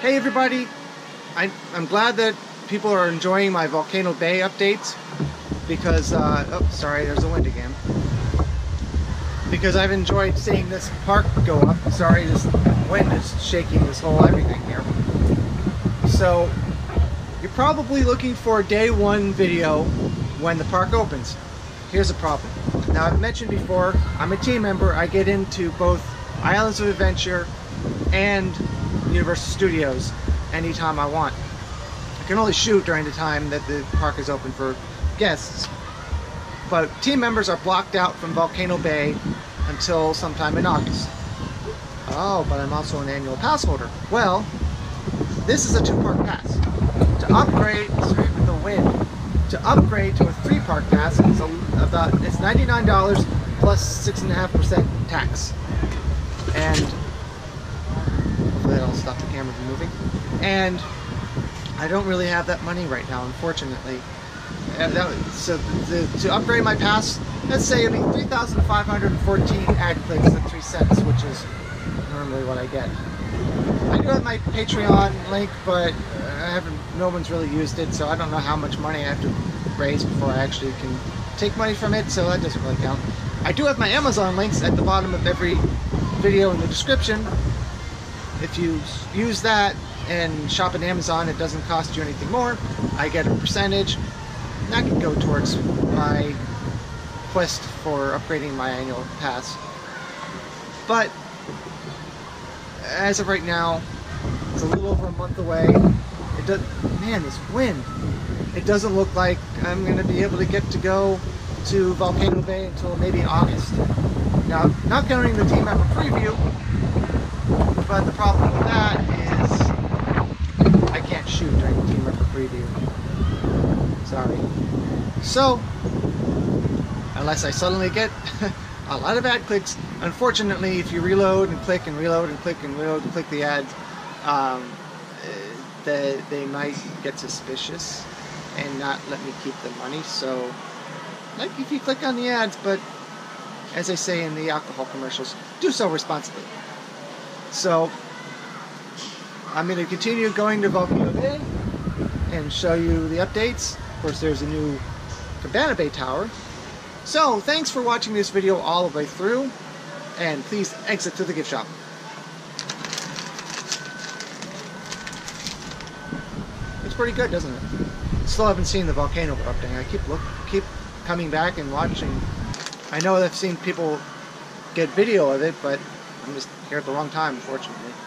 Hey everybody, I, I'm glad that people are enjoying my Volcano Bay updates because, uh, oh sorry, there's a wind again. Because I've enjoyed seeing this park go up. Sorry, this wind is shaking this whole everything here. So, you're probably looking for a day one video when the park opens. Here's the problem. Now I've mentioned before, I'm a team member. I get into both Islands of Adventure and Universal Studios anytime I want. I can only shoot during the time that the park is open for guests. But team members are blocked out from Volcano Bay until sometime in August. Oh, but I'm also an annual pass holder. Well, this is a two-park pass. To upgrade, sorry the wind, to upgrade to a three-park pass, it's about it's $99 plus six and a half percent tax. And moving. And I don't really have that money right now, unfortunately. And that, so the, to upgrade my pass, let's say it'd be 3,514 ad clicks at 3 cents, which is normally what I get. I do have my Patreon link, but I haven't, no one's really used it, so I don't know how much money I have to raise before I actually can take money from it, so that doesn't really count. I do have my Amazon links at the bottom of every video in the description. If you use that and shop at Amazon, it doesn't cost you anything more. I get a percentage. That can go towards my quest for upgrading my annual pass. But as of right now, it's a little over a month away. It does, man, this wind. It doesn't look like I'm going to be able to get to go to Volcano Bay until maybe August. Now, not counting the team member preview, but the problem with that is I can't shoot during the team member preview. Sorry. So, unless I suddenly get a lot of ad clicks, unfortunately, if you reload and click and reload and click and reload and click the ads, um, they, they might get suspicious and not let me keep the money. So, like if you click on the ads, but as I say in the alcohol commercials, do so responsibly. So, I'm going to continue going to Volcano Bay and show you the updates. Of course, there's a new Cabana Bay Tower. So, thanks for watching this video all the way through, and please exit to the gift shop. It's pretty good, doesn't it? Still haven't seen the volcano erupting. I keep look, keep coming back and watching. I know I've seen people get video of it, but I'm just here at the wrong time, unfortunately.